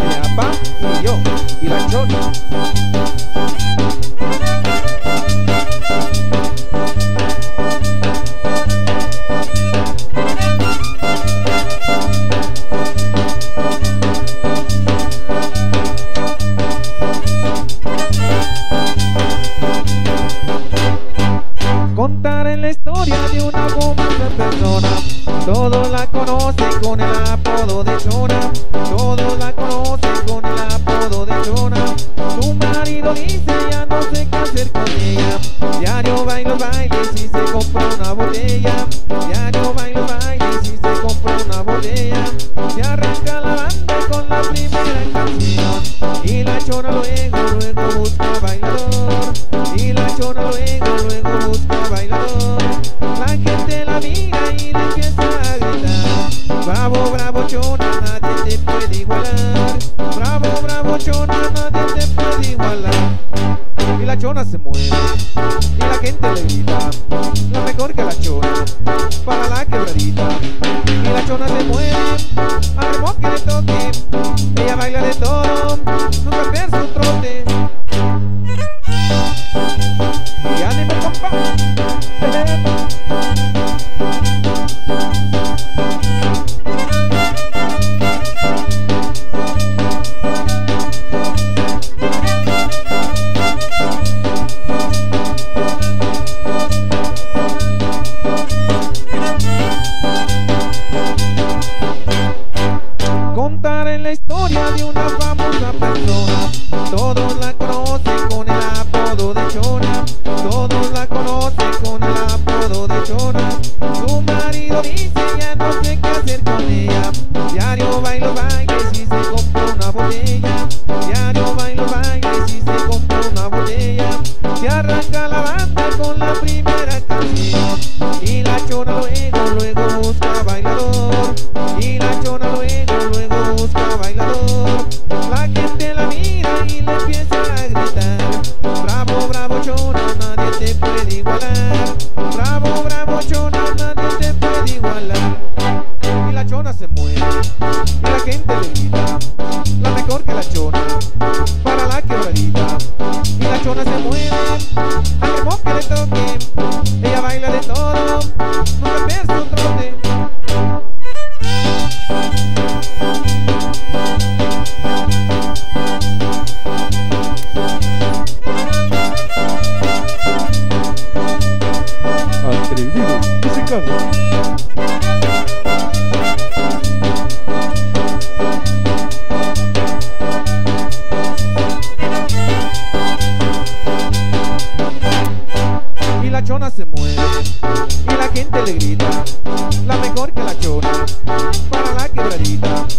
Mi papá y yo y la chona. Contaré la historia de una famosa persona. Todos la conocen con el apodo de Chona. Todos la conocen con el apodo de Chona. Su marido dice ya no sé qué hacer con ella Diario baila los bailes y se compra una botella. Diario baila los bailes y se compra una botella. Se Y la Chona se mueve y la gente le grita. La mejor que la Chona, para la quebradita. Y la Chona se mueve, al ritmo nadie te puede igualar. Bravo, bravo Chona, nadie te puede igualar. Y la Chona se mueve y la gente le grita. La mejor que la Chona, para la quebradita. Y la Chona se mueve al ritmo que le toque Ella baila de todo, Y la chona se mueve y la gente le grita, la mejor que la chona, para la quebradita.